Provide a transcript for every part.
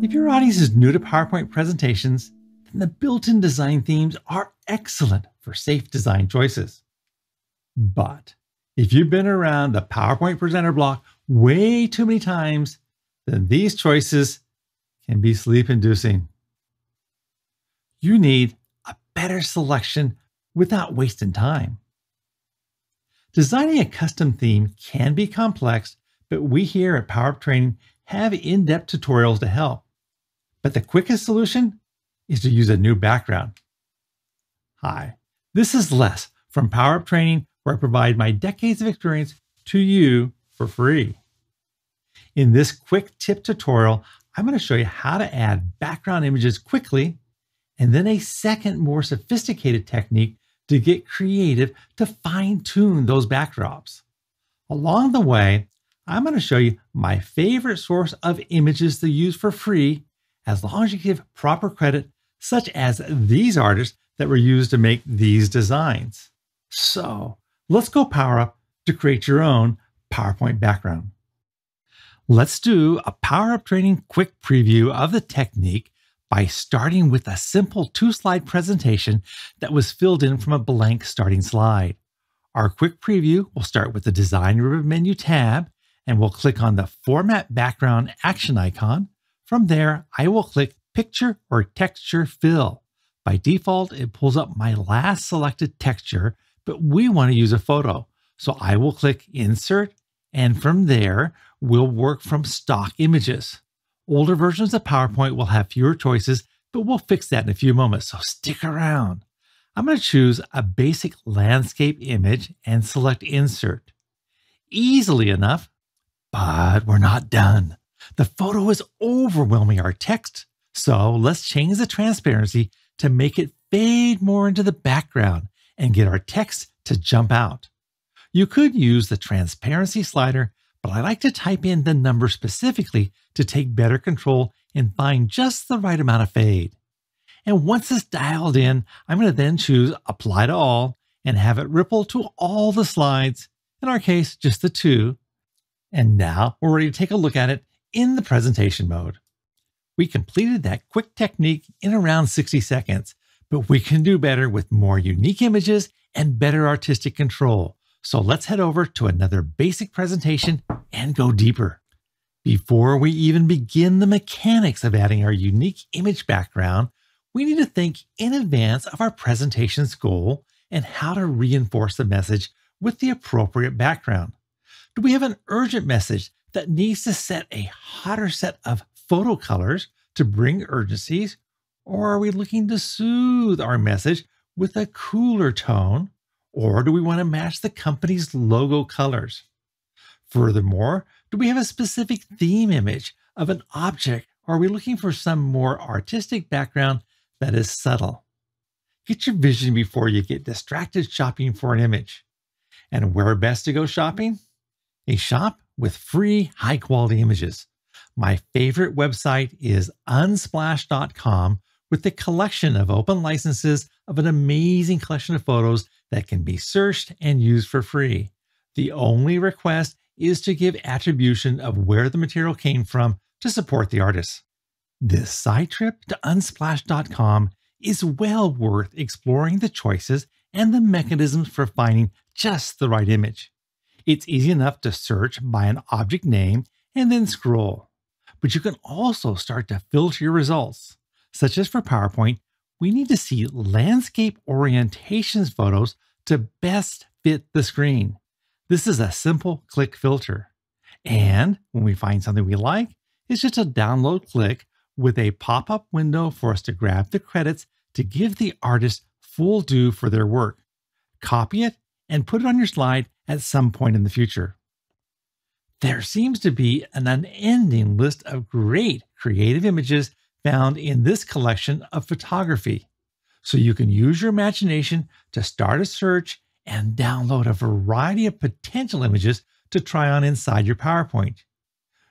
If your audience is new to PowerPoint presentations, then the built-in design themes are excellent for safe design choices. But if you've been around the PowerPoint presenter block way too many times, then these choices can be sleep inducing. You need a better selection without wasting time. Designing a custom theme can be complex, but we here at PowerUp Training have in depth tutorials to help. But the quickest solution is to use a new background. Hi, this is Les from PowerUp Training, where I provide my decades of experience to you for free. In this quick tip tutorial, I'm going to show you how to add background images quickly, and then a second, more sophisticated technique to get creative to fine tune those backdrops. Along the way, I'm going to show you my favorite source of images to use for free, as long as you give proper credit, such as these artists that were used to make these designs. So let's go power up to create your own PowerPoint background. Let's do a Power Up training quick preview of the technique by starting with a simple two slide presentation that was filled in from a blank starting slide. Our quick preview will start with the Design Ribbon menu tab, and we'll click on the Format Background action icon. From there, I will click Picture or Texture Fill. By default, it pulls up my last selected texture, but we want to use a photo. So I will click Insert, and from there, we'll work from stock images. Older versions of PowerPoint will have fewer choices, but we'll fix that in a few moments, so stick around. I'm going to choose a basic landscape image and select Insert. Easily enough, but we're not done. The photo is overwhelming our text, so let's change the transparency to make it fade more into the background and get our text to jump out. You could use the transparency slider but I like to type in the number specifically to take better control and find just the right amount of fade. And once it's dialed in, I'm going to then choose Apply to All and have it ripple to all the slides, in our case, just the two. And now we're ready to take a look at it in the presentation mode. We completed that quick technique in around 60 seconds, but we can do better with more unique images and better artistic control. So let's head over to another basic presentation and go deeper. Before we even begin the mechanics of adding our unique image background, we need to think in advance of our presentation's goal and how to reinforce the message with the appropriate background. Do we have an urgent message that needs to set a hotter set of photo colors to bring urgencies? Or are we looking to soothe our message with a cooler tone or do we want to match the company's logo colors? Furthermore, do we have a specific theme image of an object or are we looking for some more artistic background that is subtle? Get your vision before you get distracted shopping for an image. And where best to go shopping? A shop with free high quality images. My favorite website is unsplash.com with a collection of open licenses of an amazing collection of photos that can be searched and used for free. The only request is to give attribution of where the material came from to support the artist. This side trip to unsplash.com is well worth exploring the choices and the mechanisms for finding just the right image. It's easy enough to search by an object name and then scroll. But you can also start to filter your results, such as for PowerPoint, we need to see landscape orientations photos to best fit the screen. This is a simple click filter. And when we find something we like, it's just a download click with a pop up window for us to grab the credits to give the artist full due for their work. Copy it and put it on your slide at some point in the future. There seems to be an unending list of great creative images found in this collection of photography. So you can use your imagination to start a search and download a variety of potential images to try on inside your PowerPoint.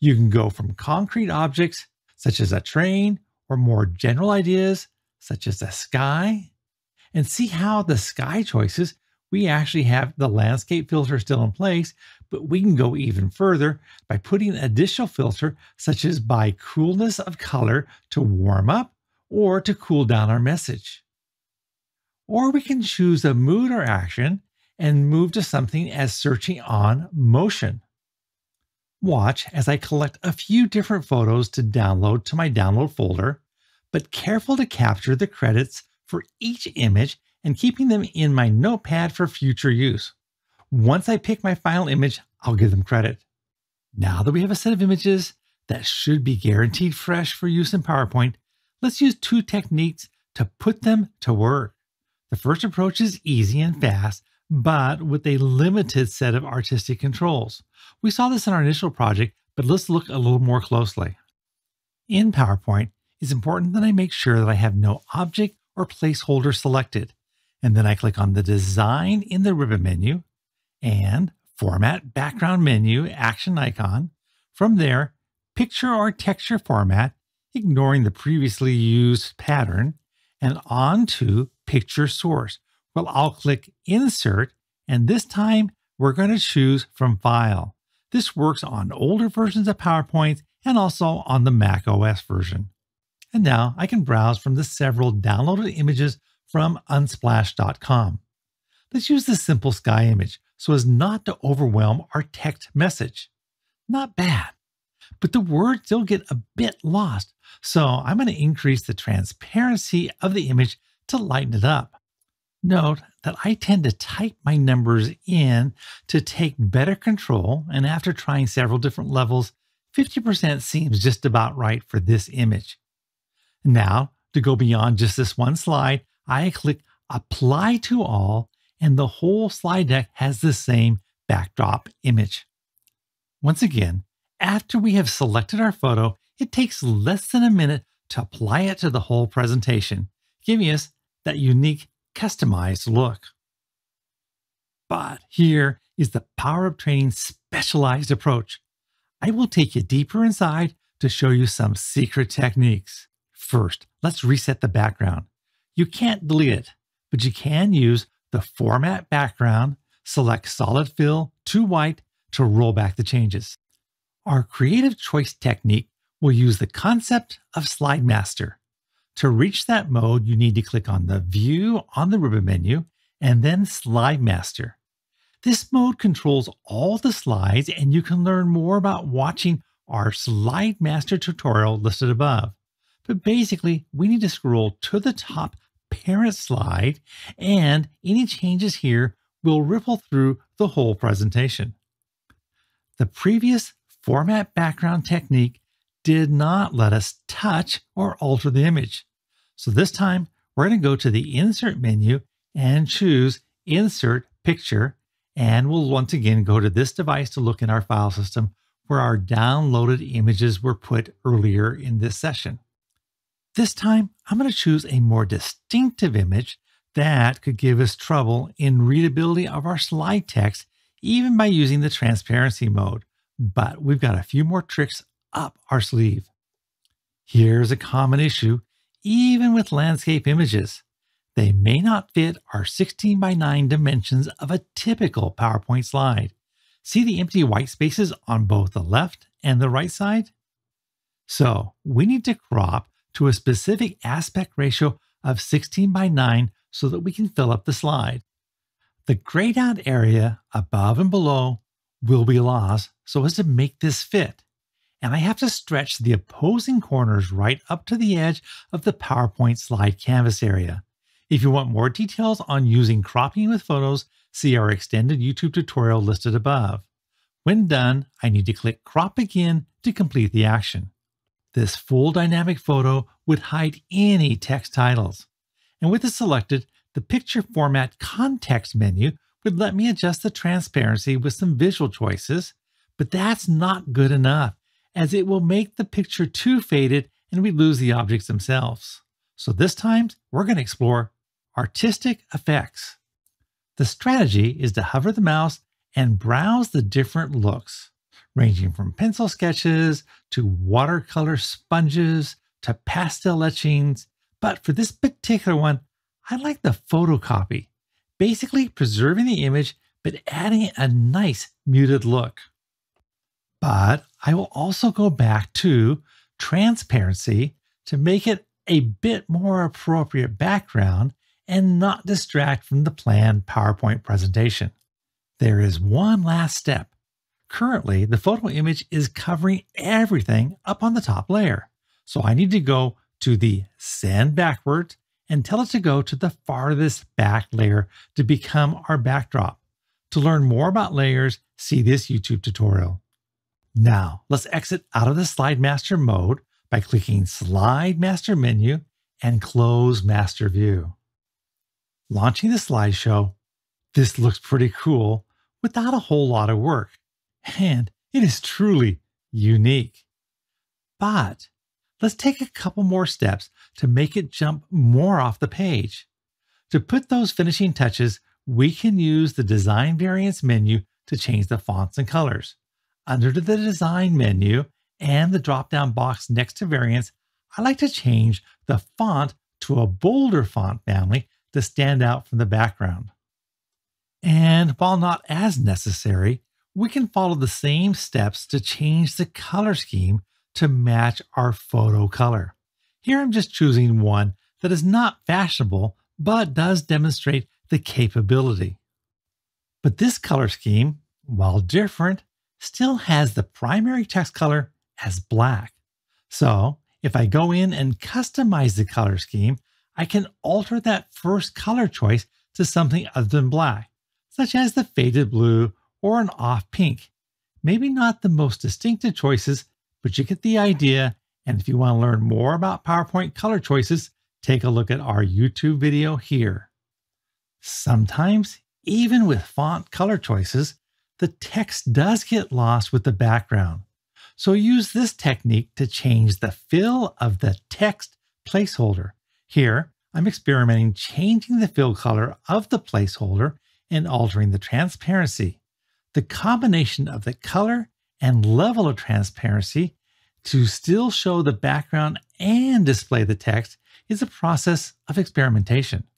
You can go from concrete objects such as a train or more general ideas such as the sky and see how the sky choices we actually have the landscape filter still in place, but we can go even further by putting an additional filter, such as by coolness of color to warm up or to cool down our message. Or we can choose a mood or action and move to something as searching on motion. Watch as I collect a few different photos to download to my download folder, but careful to capture the credits for each image and keeping them in my notepad for future use. Once I pick my final image, I'll give them credit. Now that we have a set of images that should be guaranteed fresh for use in PowerPoint, let's use two techniques to put them to work. The first approach is easy and fast, but with a limited set of artistic controls. We saw this in our initial project, but let's look a little more closely. In PowerPoint, it's important that I make sure that I have no object or placeholder selected. And then I click on the Design in the ribbon menu and Format Background menu action icon. From there, Picture or Texture Format, ignoring the previously used pattern, and on to Picture Source. Well, I'll click Insert, and this time we're going to choose from File. This works on older versions of PowerPoint and also on the Mac OS version. And now I can browse from the several downloaded images from unsplash.com. Let's use the simple sky image so as not to overwhelm our text message. Not bad, but the words still get a bit lost. So I'm going to increase the transparency of the image to lighten it up. Note that I tend to type my numbers in to take better control, and after trying several different levels, 50% seems just about right for this image. Now, to go beyond just this one slide, I click Apply to All, and the whole slide deck has the same backdrop image. Once again, after we have selected our photo, it takes less than a minute to apply it to the whole presentation, giving us that unique customized look. But here is the PowerUp Training specialized approach. I will take you deeper inside to show you some secret techniques. First, let's reset the background. You can't delete it, but you can use the Format Background, select Solid Fill to White to roll back the changes. Our creative choice technique will use the concept of Slide Master. To reach that mode, you need to click on the View on the ribbon menu and then Slide Master. This mode controls all the slides, and you can learn more about watching our Slide Master tutorial listed above. But basically, we need to scroll to the top parent slide, and any changes here will ripple through the whole presentation. The previous format background technique did not let us touch or alter the image. So this time we're going to go to the insert menu and choose insert picture. And we'll once again go to this device to look in our file system where our downloaded images were put earlier in this session. This time, I'm going to choose a more distinctive image that could give us trouble in readability of our slide text, even by using the transparency mode. But we've got a few more tricks up our sleeve. Here's a common issue, even with landscape images. They may not fit our 16 by 9 dimensions of a typical PowerPoint slide. See the empty white spaces on both the left and the right side? So we need to crop to a specific aspect ratio of 16 by 9 so that we can fill up the slide. The grayed out area above and below will be lost so as to make this fit. And I have to stretch the opposing corners right up to the edge of the PowerPoint slide canvas area. If you want more details on using cropping with photos, see our extended YouTube tutorial listed above. When done, I need to click Crop Again to complete the action. This full dynamic photo would hide any text titles. And with it selected, the picture format context menu would let me adjust the transparency with some visual choices, but that's not good enough as it will make the picture too faded and we lose the objects themselves. So this time we're going to explore artistic effects. The strategy is to hover the mouse and browse the different looks ranging from pencil sketches to watercolor sponges to pastel etchings. But for this particular one, I like the photocopy. basically preserving the image but adding a nice muted look. But I will also go back to transparency to make it a bit more appropriate background and not distract from the planned PowerPoint presentation. There is one last step. Currently, the photo image is covering everything up on the top layer. So I need to go to the send backward and tell it to go to the farthest back layer to become our backdrop. To learn more about layers, see this YouTube tutorial. Now, let's exit out of the Slide Master mode by clicking Slide Master menu and close Master View. Launching the slideshow, this looks pretty cool without a whole lot of work, and it is truly unique. But let's take a couple more steps to make it jump more off the page. To put those finishing touches, we can use the Design Variants menu to change the fonts and colors. Under the Design menu and the drop-down box next to Variants, I like to change the font to a bolder font family to stand out from the background. And while not as necessary, we can follow the same steps to change the color scheme to match our photo color. Here I'm just choosing one that is not fashionable, but does demonstrate the capability. But this color scheme, while different, still has the primary text color as black. So if I go in and customize the color scheme, I can alter that first color choice to something other than black, such as the faded blue or an off pink. Maybe not the most distinctive choices, but you get the idea. And if you want to learn more about PowerPoint color choices, take a look at our YouTube video here. Sometimes, even with font color choices, the text does get lost with the background. So use this technique to change the fill of the text placeholder. Here, I'm experimenting changing the fill color of the placeholder and altering the transparency. The combination of the color and level of transparency to still show the background and display the text is a process of experimentation.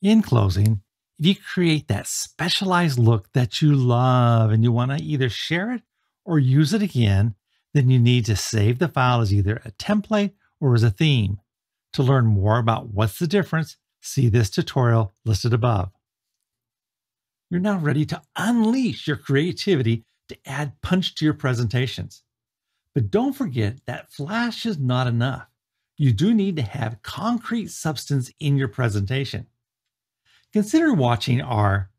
In closing, if you create that specialized look that you love and you want to either share it or use it again, then you need to save the file as either a template or as a theme. To learn more about what's the difference, see this tutorial listed above. You're now ready to unleash your creativity to add punch to your presentations. But don't forget that flash is not enough. You do need to have concrete substance in your presentation consider watching our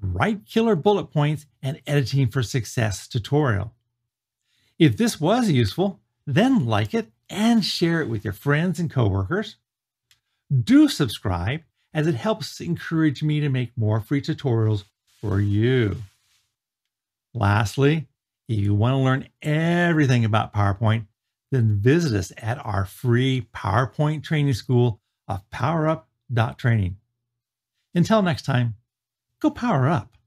Write Killer Bullet Points and Editing for Success tutorial. If this was useful, then like it and share it with your friends and coworkers. Do subscribe as it helps encourage me to make more free tutorials for you. Lastly, if you want to learn everything about PowerPoint, then visit us at our free PowerPoint training school of powerup.training. Until next time, go power up.